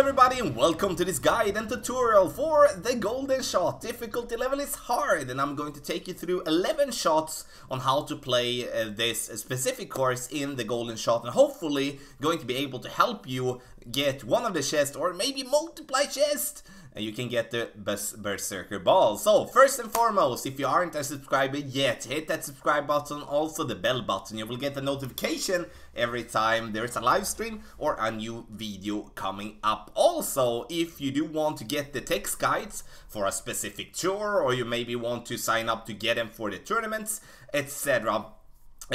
everybody and welcome to this guide and tutorial for the golden shot. Difficulty level is hard and I'm going to take you through 11 shots on how to play uh, this specific course in the golden shot and hopefully going to be able to help you get one of the chests or maybe multiply chests you can get the Berserker Ball. So, first and foremost, if you aren't a subscriber yet, hit that subscribe button, also the bell button. You will get a notification every time there is a live stream or a new video coming up. Also, if you do want to get the text guides for a specific tour, or you maybe want to sign up to get them for the tournaments, etc.,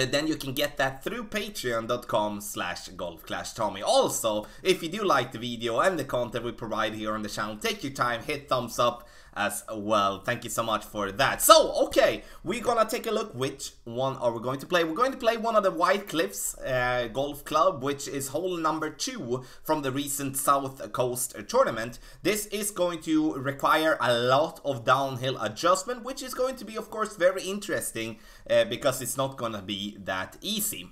then you can get that through patreon.com slash golfclashtommy. Also, if you do like the video and the content we provide here on the channel, take your time, hit thumbs up, as well. Thank you so much for that. So, okay, we're gonna take a look which one are we going to play. We're going to play one of the White Cliffs uh, Golf Club, which is hole number two from the recent South Coast tournament. This is going to require a lot of downhill adjustment, which is going to be, of course, very interesting uh, because it's not gonna be that easy.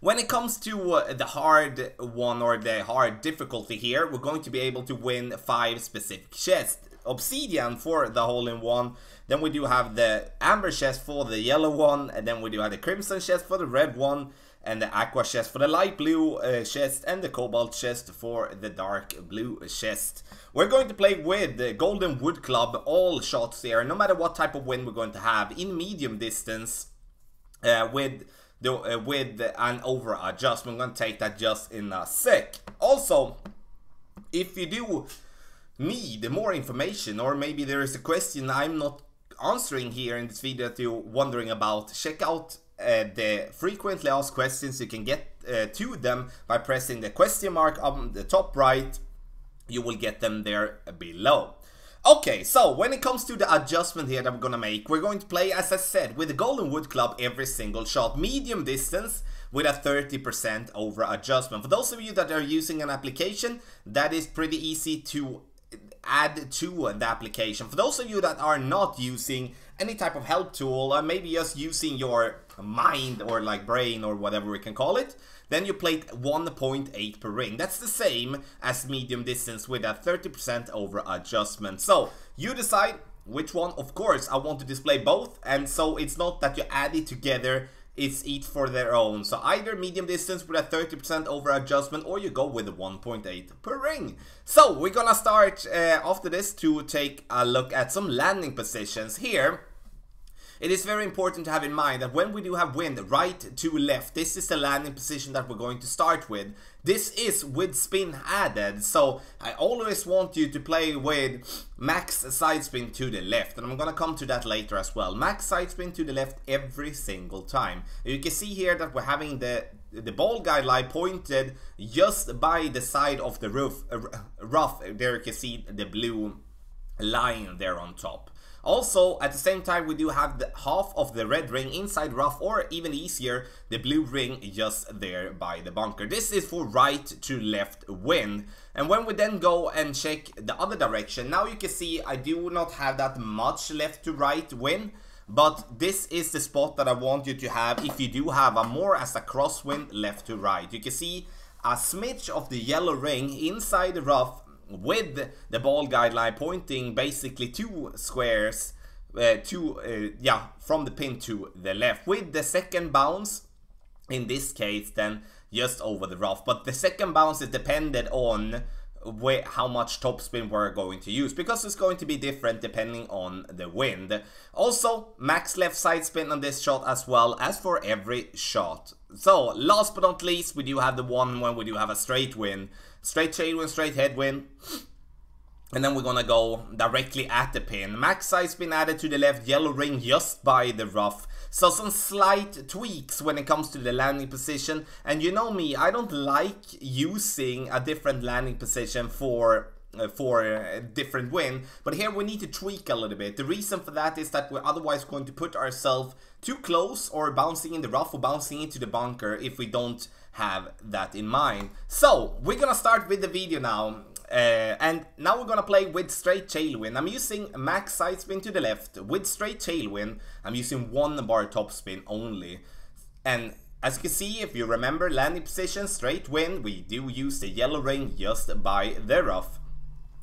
When it comes to uh, the hard one or the hard difficulty here, we're going to be able to win five specific chests obsidian for the hole-in-one. Then we do have the amber chest for the yellow one, and then we do have the crimson chest for the red one, and the aqua chest for the light blue uh, chest, and the cobalt chest for the dark blue chest. We're going to play with the Golden Wood Club all shots here, no matter what type of wind we're going to have, in medium distance, uh, with the uh, with an over adjustment. I'm going to take that just in a sec. Also, if you do need more information or maybe there is a question I'm not answering here in this video that you're wondering about, check out uh, the frequently asked questions. You can get uh, to them by pressing the question mark on the top right. You will get them there below. Okay, so when it comes to the adjustment here that we're gonna make, we're going to play, as I said, with the Golden Wood Club every single shot. Medium distance with a 30% over adjustment. For those of you that are using an application, that is pretty easy to add to the application. For those of you that are not using any type of help tool, or maybe just using your mind or like brain or whatever we can call it, then you plate 1.8 per ring. That's the same as medium distance with a 30% over adjustment. So you decide which one. Of course, I want to display both, and so it's not that you add it together it's each for their own. So either medium distance with a 30% over adjustment or you go with a 1.8 per ring. So we're gonna start uh, after this to take a look at some landing positions here. It is very important to have in mind that when we do have wind right to left, this is the landing position that we're going to start with. This is with spin added, so I always want you to play with max side spin to the left, and I'm gonna come to that later as well. Max side spin to the left every single time. You can see here that we're having the the ball guideline pointed just by the side of the roof, uh, rough. There you can see the blue line there on top. Also, at the same time, we do have the half of the red ring inside rough, or even easier, the blue ring just there by the bunker. This is for right to left win. And when we then go and check the other direction, now you can see I do not have that much left to right win. But this is the spot that I want you to have if you do have a more as a crosswind left to right. You can see a smidge of the yellow ring inside the rough with the ball guideline pointing basically two squares uh, to uh, yeah from the pin to the left. With the second bounce in this case then just over the rough. But the second bounce is dependent on where, how much topspin we're going to use because it's going to be different depending on the wind. Also max left side spin on this shot as well as for every shot. So last but not least we do have the one when we do have a straight wind Straight tailwind, straight headwind. And then we're gonna go directly at the pin. Max side spin added to the left yellow ring just by the rough. So some slight tweaks when it comes to the landing position. And you know me, I don't like using a different landing position for for a different win. But here we need to tweak a little bit. The reason for that is that we're otherwise going to put ourselves too close or bouncing in the rough or bouncing into the bunker if we don't have that in mind. So, we're gonna start with the video now. Uh, and now we're gonna play with straight tailwind. I'm using max side spin to the left. With straight tailwind, I'm using one bar top spin only. And as you can see, if you remember landing position, straight wind, we do use the yellow ring just by the rough.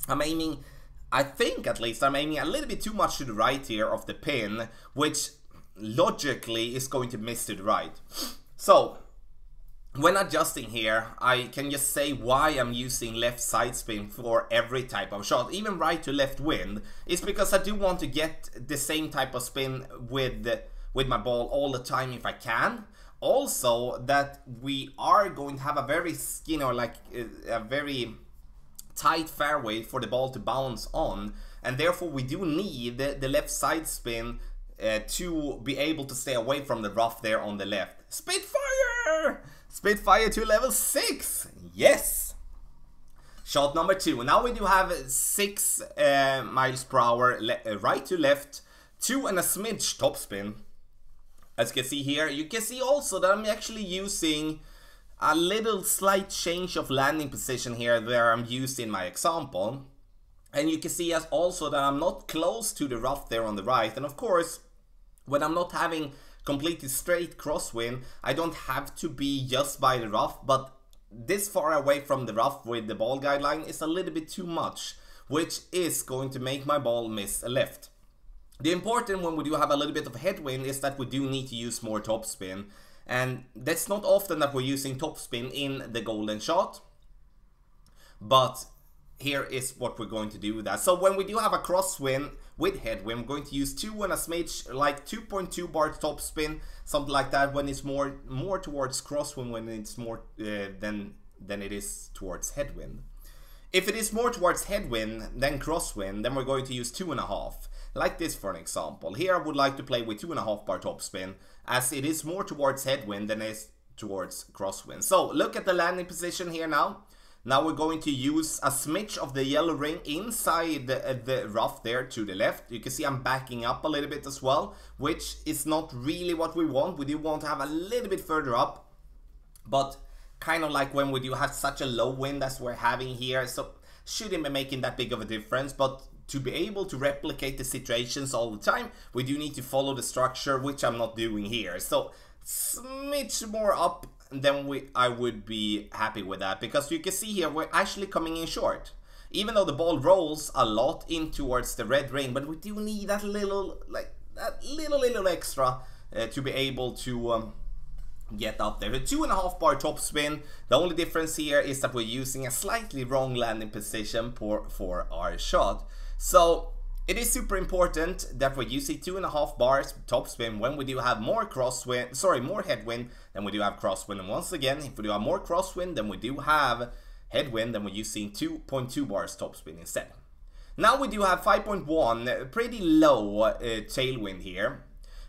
I'm aiming, I think at least, I'm aiming a little bit too much to the right here of the pin, which logically is going to miss to the right. So, when adjusting here, I can just say why I'm using left side spin for every type of shot, even right to left wind, is because I do want to get the same type of spin with, with my ball all the time if I can also that we are going to have a very you know like uh, a very tight fairway for the ball to bounce on and therefore we do need the, left side spin uh, to be able to stay away from the rough there on the left. Spitfire! Spitfire to level 6! Yes! Shot number 2. Now we do have 6 uh, miles per hour uh, right to left, 2 and a smidge topspin. As you can see here, you can see also that I'm actually using a little slight change of landing position here where I'm used in my example. And you can see as also that I'm not close to the rough there on the right. And of course, when I'm not having completely straight crosswind, I don't have to be just by the rough, but this far away from the rough with the ball guideline is a little bit too much, which is going to make my ball miss a left. The important when we do have a little bit of headwind is that we do need to use more topspin. And that's not often that we're using topspin in the golden shot. But here is what we're going to do with that. So when we do have a crosswind with headwind, we're going to use 2 and a smidge, like 2.2 bar topspin, something like that when it's more more towards crosswind, when it's more uh, than, than it is towards headwind. If it is more towards headwind than crosswind, then we're going to use 2.5. Like this for an example. Here I would like to play with 2.5 bar topspin, as it is more towards headwind than it is towards crosswind. So look at the landing position here now. Now we're going to use a smidge of the yellow ring inside the, uh, the, rough there to the left. You can see I'm backing up a little bit as well, which is not really what we want. We do want to have a little bit further up, but kind of like when we do have such a low wind as we're having here, so shouldn't be making that big of a difference, but to be able to replicate the situations all the time, we do need to follow the structure, which I'm not doing here. So, smidge more up than we I would be happy with that, because you can see here, we're actually coming in short. Even though the ball rolls a lot in towards the red ring, but we do need that little, like, that little, little extra uh, to be able to... Um, get up there. The two and a half bar top spin. The only difference here is that we're using a slightly wrong landing position for, for our shot. So it is super important that we're using two and a half bars topspin when we do have more crosswind, sorry, more headwind than we do have crosswind. And once again, if we do have more crosswind than we do have headwind, then we're using 2.2 bars topspin instead. Now we do have 5.1, pretty low uh, tailwind here.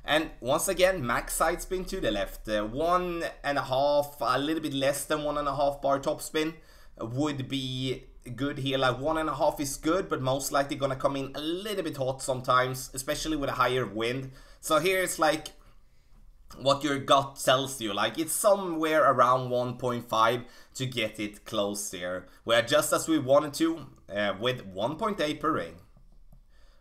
And once again, max side spin to the left. Uh, one and a half, a little bit less than one and a half bar topspin would be good here. Like one and a half is good, but most likely gonna come in a little bit hot sometimes, especially with a higher wind. So here it's like what your gut tells you. Like it's somewhere around 1.5 to get it close there. We are just as we wanted to uh, with 1.8 per ring.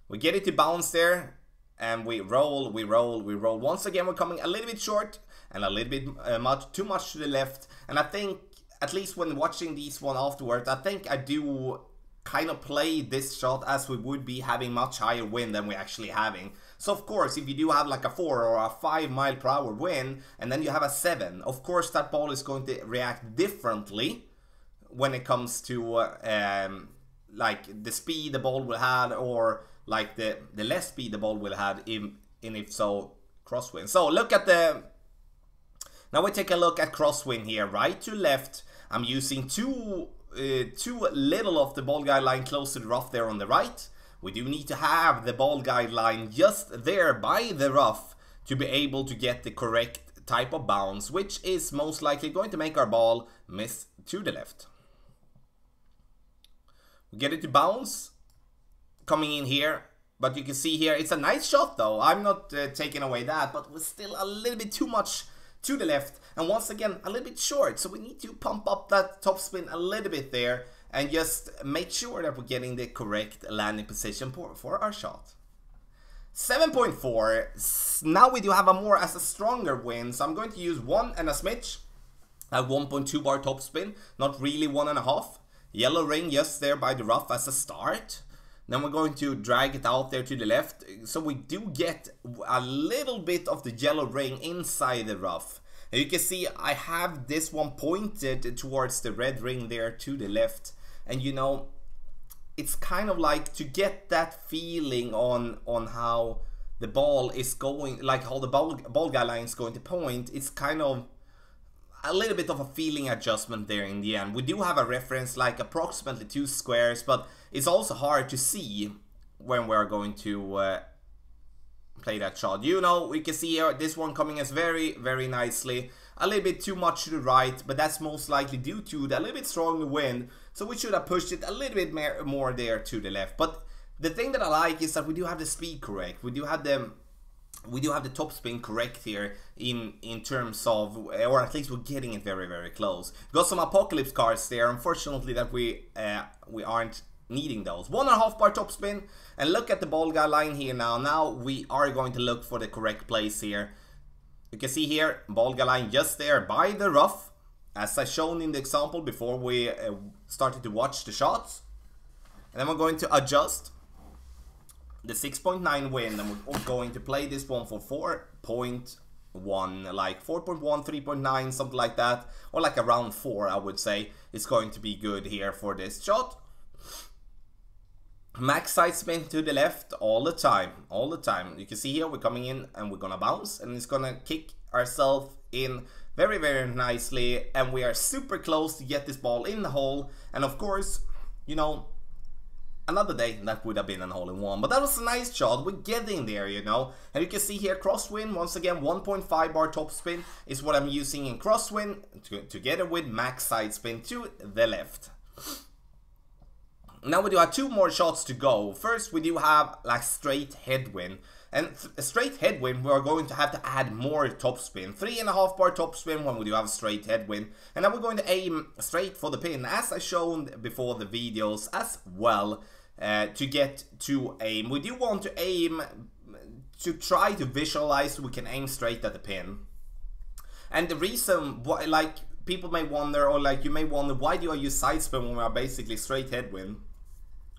We get it to bounce there and we roll, we roll, we roll. Once again, we're coming a little bit short and a little bit uh, much too much to the left. And I think at least when watching these one afterwards, I think I do kind of play this shot as we would be having much higher wind than we're actually having. So of course, if you do have like a 4 or a 5 mile per hour wind, and then you have a 7, of course that ball is going to react differently when it comes to um, like the speed the ball will have or like the, the less speed the ball will have in, in if so crosswind. So look at the now we take a look at crosswind here, right to left. I'm using too, uh, too little of the ball guideline close to the rough there on the right. We do need to have the ball guideline just there by the rough to be able to get the correct type of bounce, which is most likely going to make our ball miss to the left. We get it to bounce, coming in here, but you can see here, it's a nice shot though. I'm not uh, taking away that, but was still a little bit too much to the left and once again a little bit short so we need to pump up that top spin a little bit there and just make sure that we're getting the correct landing position for, for our shot. 7.4. Now we do have a more as a stronger wind, so I'm going to use one and a smidge at 1.2 bar topspin, not really one and a half. Yellow ring just there by the rough as a start. Then we're going to drag it out there to the left. So we do get a little bit of the yellow ring inside the rough. You can see I have this one pointed towards the red ring there to the left. And you know, it's kind of like to get that feeling on on how the ball is going, like how the ball, ball guideline is going to point, it's kind of a little bit of a feeling adjustment there in the end. We do have a reference like approximately two squares, but it's also hard to see when we're going to uh, play that shot. You know, we can see here this one coming as very, very nicely. A little bit too much to the right, but that's most likely due to the little bit strong wind. So we should have pushed it a little bit more there to the left. But the thing that I like is that we do have the speed correct. We do have the we do have the top spin correct here in in terms of or at least we're getting it very very close got some apocalypse cards there unfortunately that we uh, we aren't needing those. One and a half bar top spin and look at the ball guideline here now. Now we are going to look for the correct place here. You can see here ball guideline just there by the rough. As I shown in the example before we uh, started to watch the shots. And then we're going to adjust the 6.9 win and we're going to play this one for 4.1 like 4.1 3.9 something like that or like around 4 I would say is going to be good here for this shot max side spin to the left all the time all the time. You can see here we're coming in and we're gonna bounce and it's gonna kick ourselves in very very nicely and we are super close to get this ball in the hole. And of course you know another day that would have been an hole-in-one but that was a nice shot. We're getting there you know. And you can see here crosswind once again 1.5 bar top spin is what i'm using in crosswind together with max side spin to the left now we do have two more shots to go first we do have like straight headwind and a straight headwind, we are going to have to add more topspin. Three and a half bar topspin when we do have a straight headwind. And now we're going to aim straight for the pin, as I shown before the videos as well uh, to get to aim. We do want to aim to try to visualize we can aim straight at the pin. And the reason why, like, people may wonder, or like you may wonder, why do I use side spin when we are basically straight headwind?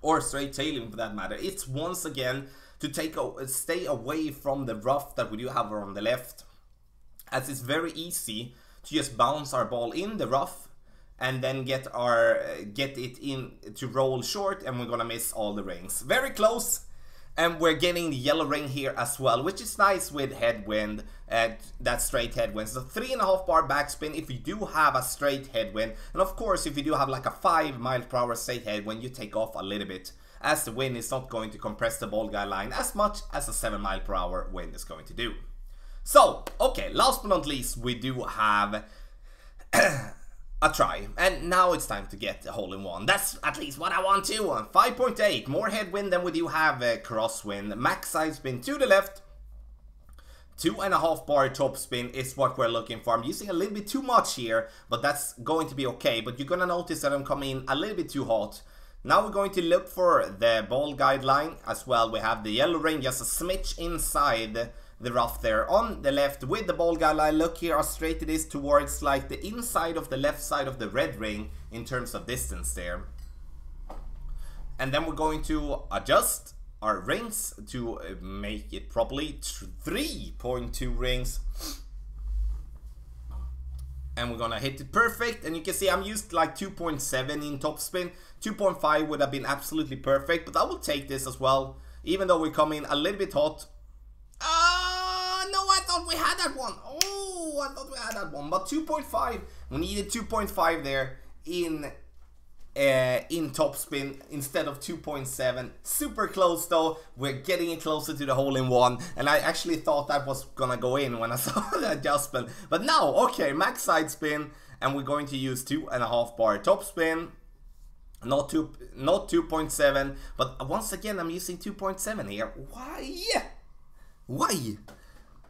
Or straight tailing for that matter. It's once again to take a, stay away from the rough that we do have on the left. As it's very easy to just bounce our ball in the rough and then get our get it in to roll short and we're gonna miss all the rings very close and we're getting the yellow ring here as well which is nice with headwind at that straight headwind so three and a half bar backspin if you do have a straight headwind and of course if you do have like a five mile per hour straight headwind you take off a little bit as the wind is not going to compress the ball guideline as much as a 7 mile per hour wind is going to do. So, okay, last but not least, we do have uh, a try. And now it's time to get a hole-in-one. That's at least what I want to. 5.8, more headwind than we do have a crosswind. Max side spin to the left. Two and a half bar top spin is what we're looking for. I'm using a little bit too much here, but that's going to be okay. But you're gonna notice that I'm coming in a little bit too hot. Now we're going to look for the ball guideline as well. We have the yellow ring just a smidge inside the rough there on the left with the ball guideline. Look here how straight it is towards like the inside of the left side of the red ring in terms of distance there. And then we're going to adjust our rings to uh, make it properly 3.2 rings and we're gonna hit it perfect and you can see I'm used like 2.7 in topspin 2.5 would have been absolutely perfect but I will take this as well even though we come in a little bit hot thought we had that one. Oh, I thought we had that one. But 2.5, we needed 2.5 there in uh, in top spin instead of 2.7. Super close though. We're getting it closer to the hole in one. And I actually thought that was gonna go in when I saw the adjustment. But now, okay, max side spin. And we're going to use two and a half bar top spin. Not two, not 2.7. But once again, I'm using 2.7 here. Why? Why?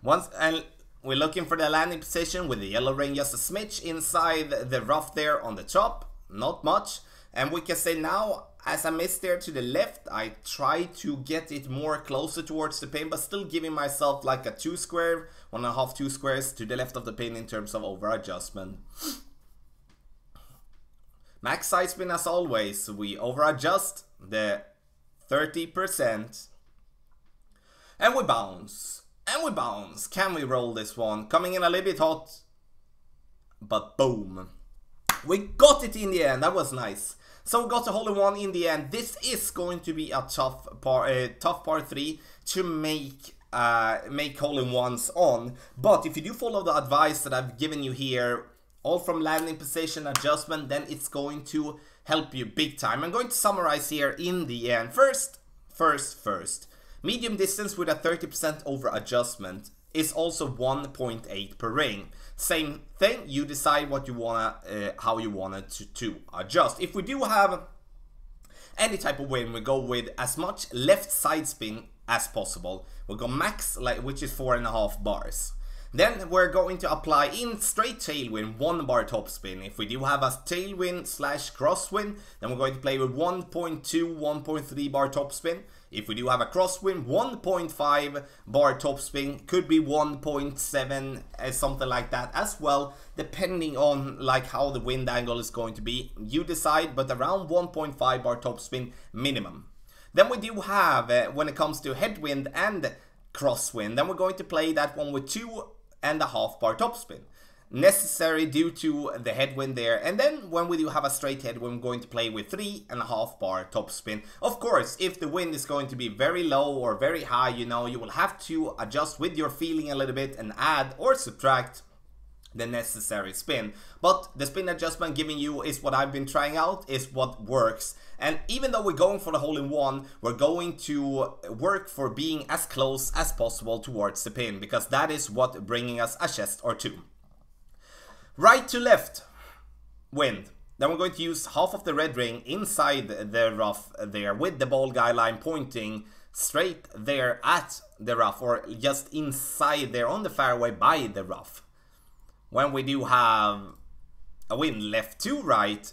Once and we're looking for the landing position with the yellow ring just a smidge inside the rough there on the top, not much. And we can say now, as I missed there to the left, I try to get it more closer towards the pin, but still giving myself like a two square, one and a half, two squares to the left of the pin in terms of over adjustment. Max side spin as always, we over adjust the 30%. And we bounce. And we bounce. Can we roll this one? Coming in a little bit hot. But boom. We got it in the end. That was nice. So we got a hole in one in the end. This is going to be a tough part, uh, tough part three to make uh, make hole in ones on. But if you do follow the advice that I've given you here, all from landing position adjustment, then it's going to help you big time. I'm going to summarize here in the end. First, first, first. Medium distance with a 30% over adjustment is also 1.8 per ring. Same thing, you decide what you wanna, uh, how you want it to, to adjust. If we do have any type of wind, we go with as much left side spin as possible. We'll go max, like which is four and a half bars. Then we're going to apply in straight tailwind, one bar topspin. If we do have a tailwind slash crosswind, then we're going to play with 1.2, 1.3 bar topspin. If we do have a crosswind, 1.5 bar topspin, could be 1.7, uh, something like that as well, depending on like how the wind angle is going to be. You decide, but around 1.5 bar topspin minimum. Then we do have, uh, when it comes to headwind and crosswind, then we're going to play that one with two and a half bar topspin necessary due to the headwind there. And then when we do have a straight headwind, we're going to play with three and a half bar topspin. Of course, if the wind is going to be very low or very high, you know, you will have to adjust with your feeling a little bit and add or subtract the necessary spin. But the spin adjustment giving you is what I've been trying out, is what works. And even though we're going for the hole in one, we're going to work for being as close as possible towards the pin, because that is what bringing us a chest or two. Right to left, wind. Then we're going to use half of the red ring inside the rough there with the ball guideline pointing straight there at the rough or just inside there on the fairway by the rough. When we do have a wind left to right,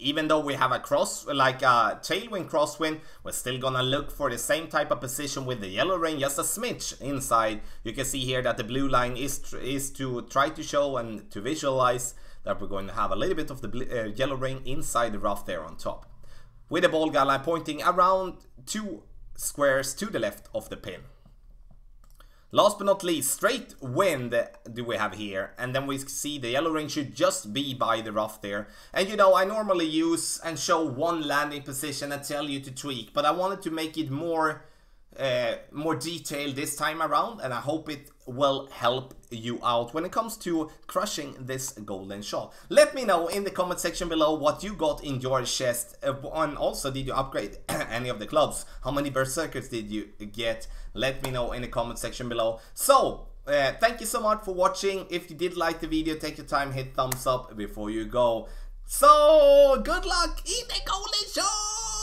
even though we have a cross, like a tailwind crosswind, we're still gonna look for the same type of position with the yellow ring, just a smidge inside. You can see here that the blue line is, is to try to show and to visualize that we're going to have a little bit of the uh, yellow ring inside the rough there on top. With the ball guideline pointing around two squares to the left of the pin. Last but not least, straight wind do we have here. And then we see the yellow ring should just be by the rough there. And you know, I normally use and show one landing position and tell you to tweak. But I wanted to make it more uh, more detail this time around and I hope it will help you out when it comes to crushing this golden shot. Let me know in the comment section below what you got in your chest uh, and also did you upgrade any of the clubs? How many berserkers did you get? Let me know in the comment section below. So, uh, thank you so much for watching. If you did like the video, take your time, hit thumbs up before you go. So, good luck in the golden shot!